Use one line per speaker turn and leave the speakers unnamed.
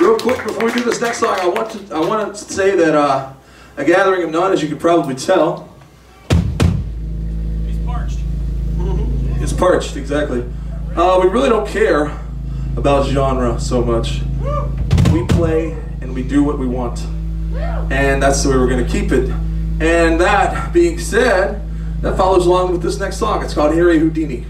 Real quick before we do this next song, I want to I want to say that uh, a gathering of none, as you can probably tell,
He's parched. Mm-hmm.
is parched. Exactly. Uh, we really don't care about genre so much. We play and we do what we want, and that's the way we're going to keep it. And that being said, that follows along with this next song. It's called Harry Houdini.